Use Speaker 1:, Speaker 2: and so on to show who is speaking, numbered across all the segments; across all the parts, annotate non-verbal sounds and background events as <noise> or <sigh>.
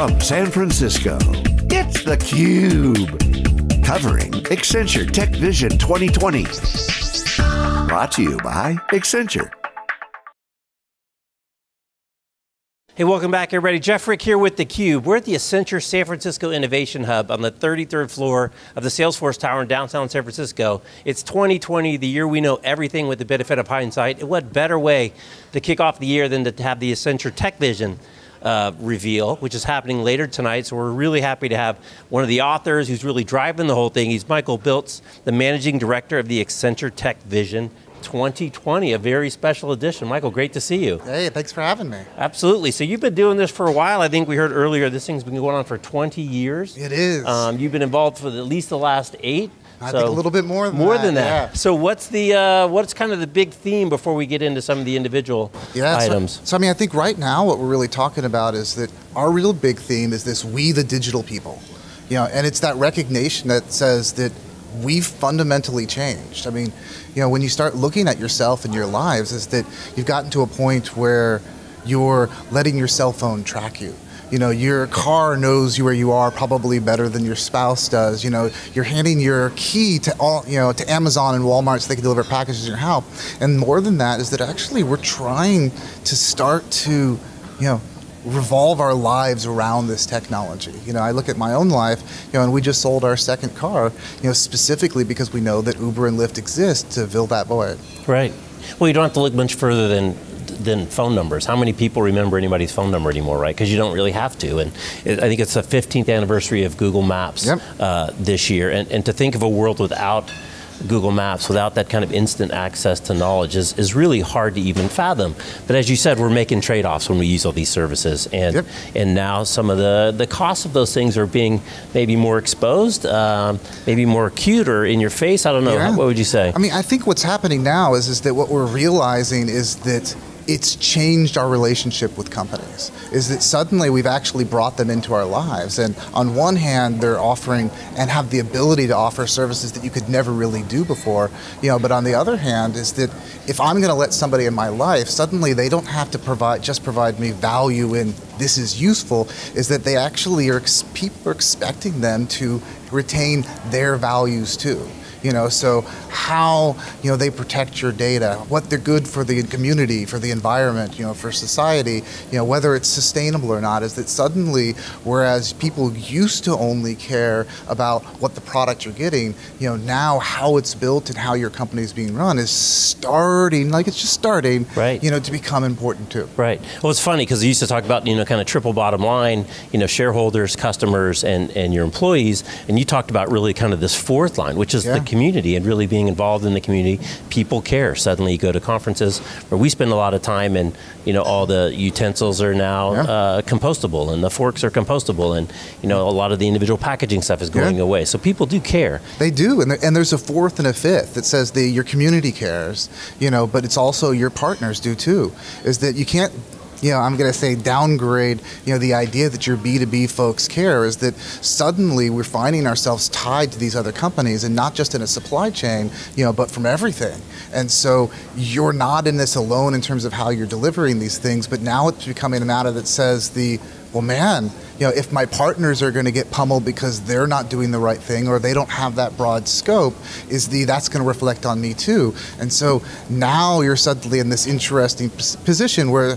Speaker 1: from San Francisco, it's theCUBE. Covering Accenture Tech Vision 2020. Brought to you by Accenture.
Speaker 2: Hey, welcome back everybody. Jeff Frick here with theCUBE. We're at the Accenture San Francisco Innovation Hub on the 33rd floor of the Salesforce Tower in downtown San Francisco. It's 2020, the year we know everything with the benefit of hindsight. What better way to kick off the year than to have the Accenture Tech Vision uh, reveal, which is happening later tonight. So we're really happy to have one of the authors who's really driving the whole thing. He's Michael Biltz, the Managing Director of the Accenture Tech Vision 2020, a very special edition. Michael, great to see you.
Speaker 3: Hey, thanks for having me.
Speaker 2: Absolutely. So you've been doing this for a while. I think we heard earlier this thing's been going on for 20 years.
Speaker 3: It is. Um,
Speaker 2: you've been involved for at least the last eight.
Speaker 3: I so think a little bit more than
Speaker 2: more
Speaker 3: that.
Speaker 2: than that.
Speaker 3: Yeah.
Speaker 2: So what's the uh, what's kind of the big theme before we get into some of the individual
Speaker 3: yeah,
Speaker 2: items?
Speaker 3: So, so I mean, I think right now what we're really talking about is that our real big theme is this: we the digital people. You know, and it's that recognition that says that we've fundamentally changed. I mean, you know, when you start looking at yourself and your lives, is that you've gotten to a point where you're letting your cell phone track you. You know, your car knows where you are probably better than your spouse does. You know, you're handing your key to all, you know, to Amazon and Walmart so they can deliver packages to your house. And more than that is that actually we're trying to start to, you know, revolve our lives around this technology. You know, I look at my own life, you know, and we just sold our second car, you know, specifically because we know that Uber and Lyft exist to fill that void.
Speaker 2: Right. Well, you don't have to look much further than than phone numbers. How many people remember anybody's phone number anymore, right? Because you don't really have to. And it, I think it's the 15th anniversary of Google Maps
Speaker 3: yep.
Speaker 2: uh, this year. And, and to think of a world without Google Maps without that kind of instant access to knowledge is, is really hard to even fathom. But as you said, we're making trade-offs when we use all these services. And,
Speaker 3: yep.
Speaker 2: and now some of the, the costs of those things are being maybe more exposed, um, maybe more acute or in your face. I don't know.
Speaker 3: Yeah.
Speaker 2: What would you say?
Speaker 3: I mean, I think what's happening now is, is that what we're realizing is that it's changed our relationship with companies is that suddenly we've actually brought them into our lives. And on one hand they're offering and have the ability to offer services that you could never really do before you know but on the other hand is that if i'm going to let somebody in my life suddenly they don't have to provide just provide me value in this is useful is that they actually are people are expecting them to retain their values too you know, so how you know they protect your data, what they're good for the community, for the environment, you know, for society, you know, whether it's sustainable or not, is that suddenly, whereas people used to only care about what the product you're getting, you know, now how it's built and how your company is being run is starting, like it's just starting,
Speaker 2: right.
Speaker 3: you know, to become important too.
Speaker 2: Right. Well, it's funny because you used to talk about, you know, kind of triple bottom line, you know, shareholders, customers, and, and your employees, and you talked about really kind of this fourth line, which is
Speaker 3: yeah.
Speaker 2: the community and really being involved in the community. People care. Suddenly you go to conferences where we spend a lot of time and you know all the utensils are now
Speaker 3: yeah.
Speaker 2: uh, compostable and the forks are compostable and you know a lot of the individual packaging stuff is going
Speaker 3: yeah.
Speaker 2: away. So people do care.
Speaker 3: They do, and, and there's a fourth and a fifth that says the your community cares, you know, but it's also your partners do too. Is that you can't you know, I'm going to say downgrade, you know, the idea that your B2B folks care is that suddenly we're finding ourselves tied to these other companies and not just in a supply chain, you know, but from everything. And so you're not in this alone in terms of how you're delivering these things, but now it's becoming a matter that says the, well, man, you know, if my partners are going to get pummeled because they're not doing the right thing or they don't have that broad scope, is the that's going to reflect on me too. And so now you're suddenly in this interesting position where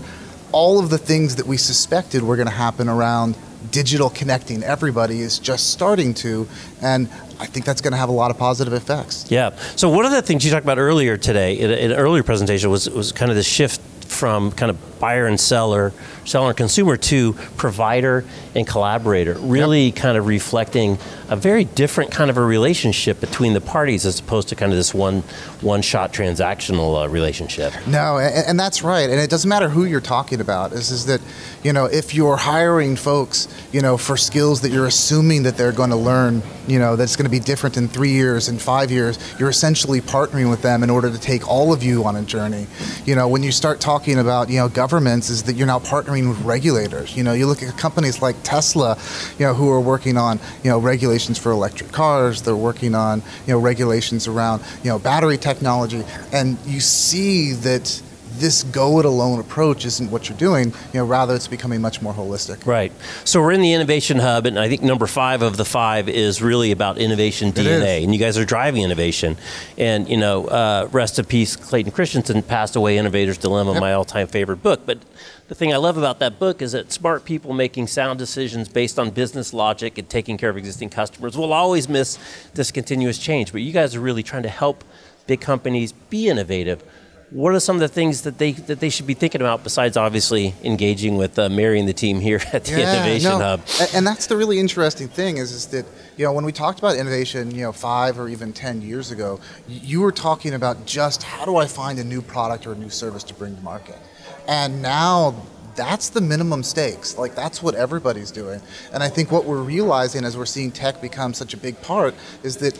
Speaker 3: all of the things that we suspected were going to happen around digital connecting everybody is just starting to, and I think that's going to have a lot of positive effects.
Speaker 2: Yeah. So one of the things you talked about earlier today, in, an earlier presentation, was was kind of the shift from kind of buyer and seller, seller and consumer to provider and collaborator, really yep. kind of reflecting a very different kind of a relationship between the parties as opposed to kind of this one one shot transactional uh, relationship.
Speaker 3: No, and, and, that's right. And it doesn't matter who you're talking about. Is is that you know if you're hiring folks, you know, for skills that you're assuming that they're going to learn, you know, that's going to be different in three years and five years, you're essentially partnering with them in order to take all of you on a journey. You know, when you start talking about you know governments, is that you're now partnering with regulators. You know, you look at companies like Tesla, you know, who are working on you know regulations for electric cars. They're working on you know regulations around you know battery technology, and you see that this go it alone approach isn't what you're doing. You know, rather it's becoming much more holistic.
Speaker 2: Right. So we're in the innovation hub, and I think number five of the five is really about innovation DNA, and you guys are driving innovation. And you know, uh, rest in peace, Clayton Christensen passed away. Innovator's Dilemma, yep. my all-time favorite book, but. The thing I love about that book is that smart people making sound decisions based on business logic and taking care of existing customers will always miss this continuous change. But you guys are really trying to help big companies be innovative what are some of the things that they that they should be thinking about besides obviously engaging with uh, Mary and the team here at the yeah, Innovation no. Hub?
Speaker 3: And that's the really interesting thing is is that you know when we talked about innovation, you know, five or even ten years ago, you were talking about just how do I find a new product or a new service to bring to market, and now that's the minimum stakes. Like that's what everybody's doing. And I think what we're realizing as we're seeing tech become such a big part is that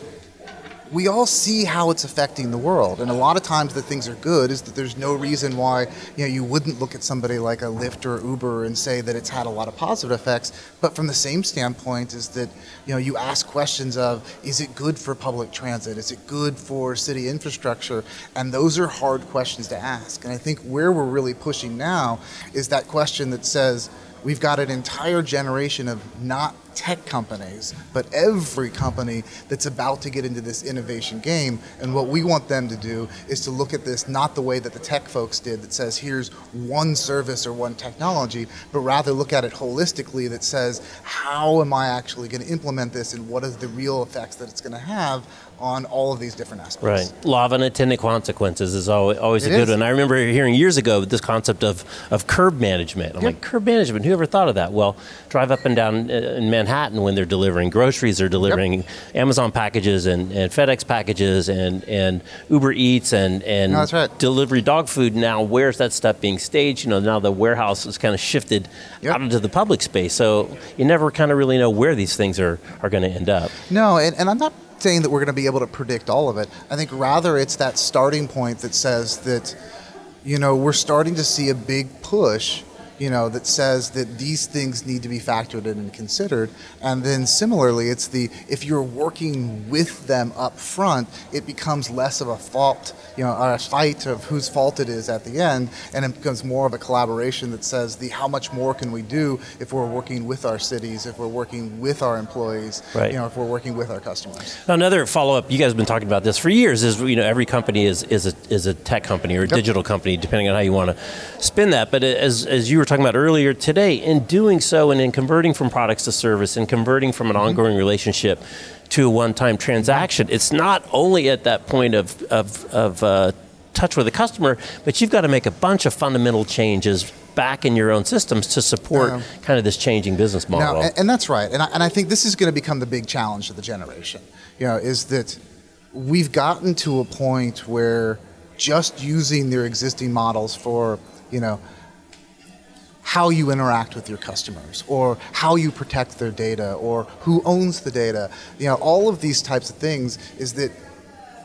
Speaker 3: we all see how it's affecting the world. And a lot of times that things are good is that there's no reason why you know you wouldn't look at somebody like a Lyft or Uber and say that it's had a lot of positive effects. But from the same standpoint is that you know you ask questions of is it good for public transit? Is it good for city infrastructure? And those are hard questions to ask. And I think where we're really pushing now is that question that says we've got an entire generation of not tech companies, but every company that's about to get into this innovation game. And what we want them to do is to look at this not the way that the tech folks did, that says here's one service or one technology, but rather look at it holistically that says how am I actually going to implement this and what is the real effects that it's going to have on all of these different aspects.
Speaker 2: Right. Law of unintended consequences is always, always a good is. one. I remember hearing years ago this concept of, of curb management. I'm like, curb management, who ever thought of that? Well, drive up and down uh, in Manhattan when they're delivering groceries, they're delivering yep. Amazon packages and, and FedEx packages and, and Uber Eats and, and
Speaker 3: no, right.
Speaker 2: delivery dog food. Now, where's that stuff being staged? You know, now the warehouse is kind of shifted yep. out into the public space. So you never kind of really know where these things are, are going to end up.
Speaker 3: No, and, and I'm not saying that we're going to be able to predict all of it. I think rather it's that starting point that says that, you know, we're starting to see a big push you know, that says that these things need to be factored in and considered. And then similarly, it's the if you're working with them up front, it becomes less of a fault, you know, a fight of whose fault it is at the end, and it becomes more of a collaboration that says the how much more can we do if we're working with our cities, if we're working with our employees, right. you know, if we're working with our customers.
Speaker 2: Now, another follow up, you guys have been talking about this for years, is you know every company is is a, is a tech company or a yep. digital company, depending on how you want to spin that. But as as you were talking about earlier today, in doing so and in converting from products to service and converting from an mm-hmm. ongoing relationship to a one-time transaction, it's not only at that point of, of, of uh, touch with the customer, but you've got to make a bunch of fundamental changes back in your own systems to support um, kind of this changing business model.
Speaker 3: and, and, that's right. And I, and I think this is going to become the big challenge of the generation. You know, is that we've gotten to a point where just using their existing models for, you know, how you interact with your customers or how you protect their data or who owns the data. You know, all of these types of things is that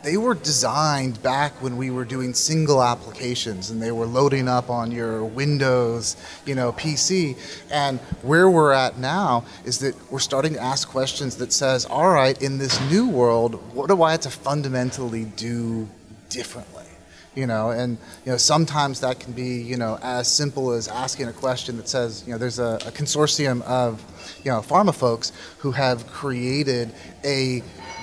Speaker 3: they were designed back when we were doing single applications and they were loading up on your Windows, you know, PC. And where we're at now is that we're starting to ask questions that says, all right, in this new world, what do I have to fundamentally do differently? You know and you know sometimes that can be you know as simple as asking a question that says you know there's a, a consortium of you know pharma folks who have created a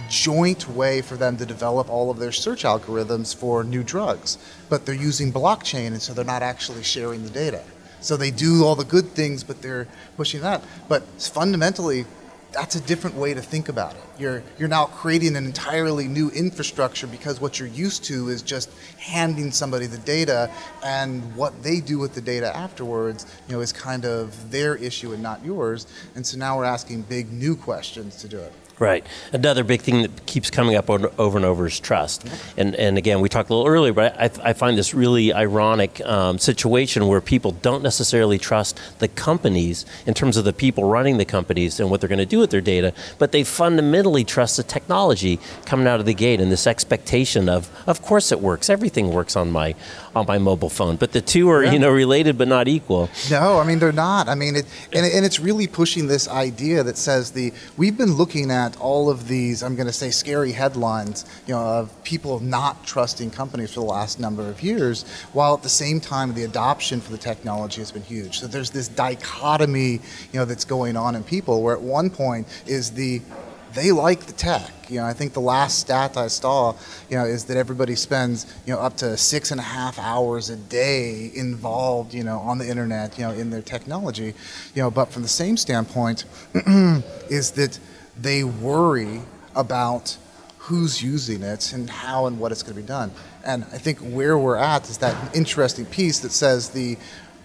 Speaker 3: joint way for them to develop all of their search algorithms for new drugs but they're using blockchain and so they're not actually sharing the data. So they do all the good things but they're pushing that. But fundamentally that's a different way to think about it. You're you're now creating an entirely new infrastructure because what you're used to is just handing somebody the data and what they do with the data afterwards, you know, is kind of their issue and not yours. And so now we're asking big new questions to do it.
Speaker 2: Right. Another big thing that keeps coming up over and over is trust. And, and again, we talked a little earlier, but I, I find this really ironic um, situation where people don't necessarily trust the companies in terms of the people running the companies and what they're going to do with their data, but they fundamentally trust the technology coming out of the gate and this expectation of, of course it works, everything works on my, on my mobile phone. But the two are,
Speaker 3: Yeah.
Speaker 2: you know, related but not equal.
Speaker 3: No, I mean they're not. I mean, it, and, and it's really pushing this idea that says the we've been looking at all of these. I'm going to say scary headlines, you know, of people not trusting companies for the last number of years, while at the same time the adoption for the technology has been huge. So there's this dichotomy, you know, that's going on in people. Where at one point is the they like the tech. You know, I think the last stat I saw, you know, is that everybody spends, you know, up to six and a half hours a day involved, you know, on the internet, you know, in their technology. You know, but from the same standpoint, <clears throat> is that they worry about who's using it and how and what it's going to be done. And I think where we're at is that interesting piece that says the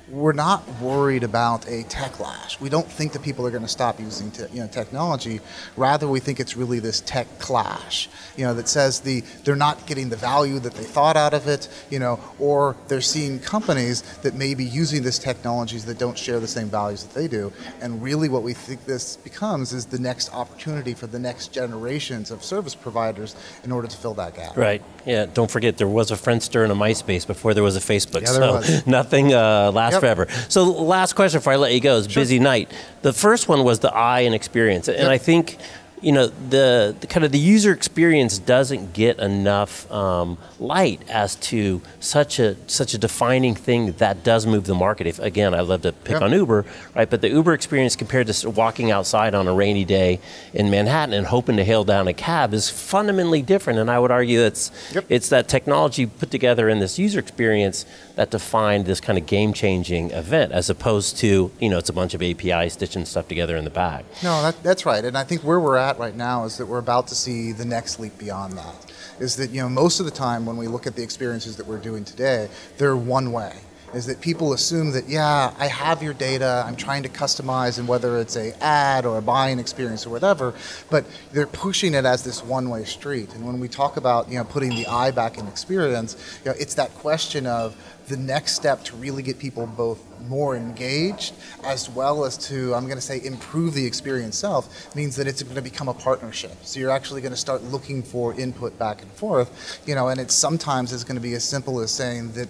Speaker 3: we're not worried about a tech lash. We don't think that people are going to stop using te- you know, technology. Rather, we think it's really this tech clash. You know, that says the they're not getting the value that they thought out of it. You know, or they're seeing companies that may be using this technologies that don't share the same values that they do. And really, what we think this becomes is the next opportunity for the next generations of service providers in order to fill that gap.
Speaker 2: Right. Yeah. Don't forget there was a Friendster and a MySpace before there was a Facebook.
Speaker 3: Yeah, there
Speaker 2: so
Speaker 3: was. <laughs>
Speaker 2: nothing uh, lasts
Speaker 3: Yep.
Speaker 2: forever. So last question before I let you go is busy night. The first one was the I and experience, and
Speaker 3: Yep.
Speaker 2: I think. You know the, the kind of the user experience doesn't get enough um, light as to such a such a defining thing that does move the market. If again, I love to pick
Speaker 3: Yep.
Speaker 2: on Uber, right? But the Uber experience compared to walking outside on a rainy day in Manhattan and hoping to hail down a cab is fundamentally different. And I would argue it's
Speaker 3: Yep.
Speaker 2: it's that technology put together in this user experience that defined this kind of game changing event, as opposed to you know it's a bunch of APIs stitching stuff together in the back.
Speaker 3: No, that, that's right. And I think where we're at right now is that we're about to see the next leap beyond that. Is that, you know, most of the time when we look at the experiences that we're doing today, they're one way. Is that people assume that, yeah, I have your data, I'm trying to customize, and whether it's a ad or a buying experience or whatever, but they're pushing it as this one-way street. And when we talk about, you know, putting the I back in experience, you know, it's that question of the next step to really get people both more engaged as well as to i'm going to say improve the experience itself means that it's going to become a partnership so you're actually going to start looking for input back and forth you know and it's sometimes is going to be as simple as saying that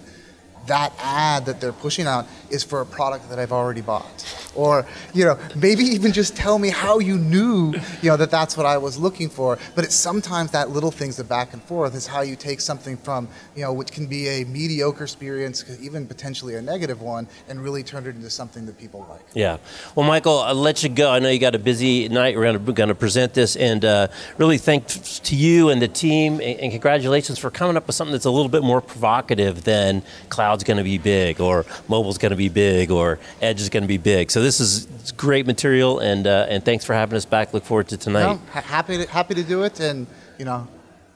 Speaker 3: that ad that they're pushing out is for a product that I've already bought. Or, you know, maybe even just tell me how you knew, you know, that that's what I was looking for. But it's sometimes that little things, the back and forth is how you take something from, you know, which can be a mediocre experience, even potentially a negative one, and really turn it into something that people like.
Speaker 2: Yeah. Well, Michael, I'll let you go. I know you got a busy night. We're going to present this, and uh, really thanks to you and the team, and, congratulations for coming up with something that's a little bit more provocative than cloud's going to be big, or mobile's going to be big, or edge is going to be big. So this is great material, and uh, and thanks for having us back. Look forward to tonight.
Speaker 3: No, happy to, happy to do it, and you know,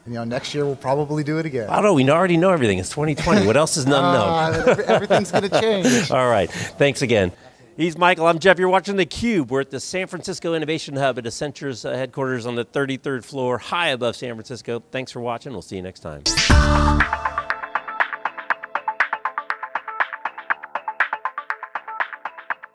Speaker 3: you know, next year we'll probably do it again.
Speaker 2: I don't know. We already know everything. It's 2020. What else is unknown?
Speaker 3: Ah, every- everything's going <laughs> to change.
Speaker 2: All right. Thanks again. He's Michael. I'm Jeff. You're watching theCUBE. We're at the San Francisco Innovation Hub at Accenture's uh, headquarters on the 33rd floor, high above San Francisco. Thanks for watching. We'll see you next time.